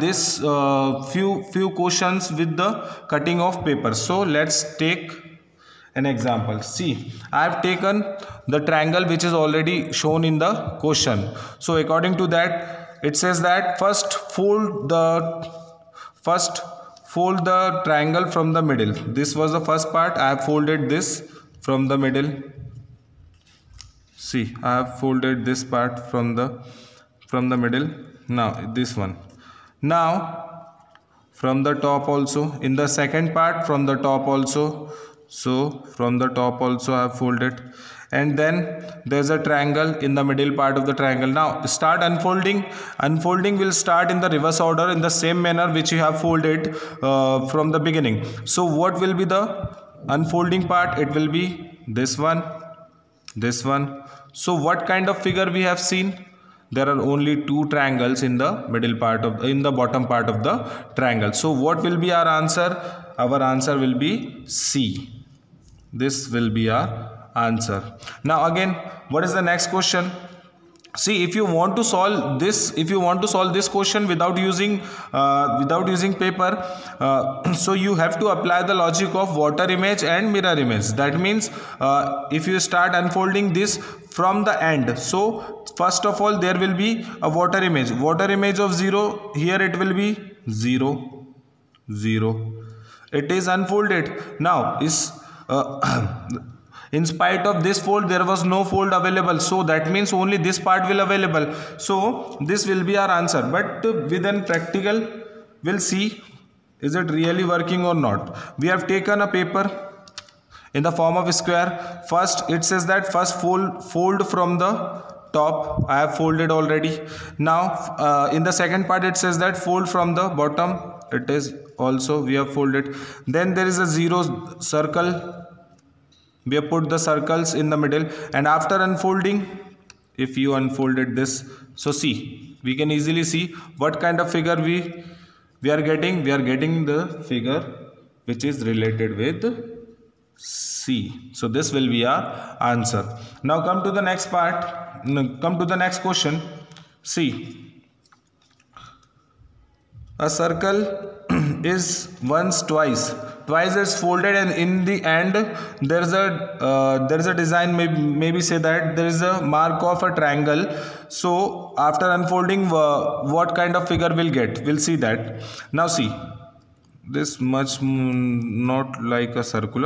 this uh, few few questions with the cutting of paper. So let's take an example. See i have taken the triangle which is already shown in the question. So according to that it says that first fold the first fold the triangle from the middle. This was the first part. I have folded this from the middle. See i have folded this part from the from the middle. Now this one now from the top also in the second part from the top also. So from the top also I have folded. And then there's a triangle in the middle part of the triangle. Now start unfolding. Unfolding will start in the reverse order in the same manner which you have folded uh, from the beginning. So what will be the unfolding part? It will be this one this one. So what kind of figure we have seen there are only two triangles in the middle part of in the bottom part of the triangle. So what will be our answer? Our answer will be c. This will be our answer. Now again what is the next question see if you want to solve this if you want to solve this question without using uh, without using paper uh, so you have to apply the logic of water image and mirror image. That means uh, if you start unfolding this from the end so first of all there will be a water image. Water image of 0 here it will be 0 0 it is unfolded. Now is uh, in spite of this fold there was no fold available. So that means only this part will available. So this will be our answer. But within practical we'll see is it really working or not. We have taken a paper in the form of a square. First it says that first fold fold from the top. I have folded already. Now uh, in the second part it says that fold from the bottom. It is also we have folded. Then there is a zero circle we have put the circles in the middle and after unfolding if you unfolded this so see we can easily see what kind of figure we we are getting we are getting the figure which is related with C. So this will be our answer. Now come to the next part. Come to the next question. See, a circle is once twice twice it's folded and in the end there is a uh, there is a design maybe, maybe say that there is a mark of a triangle. So after unfolding uh, what kind of figure we'll get? We'll see that. Now see. This much not like a circular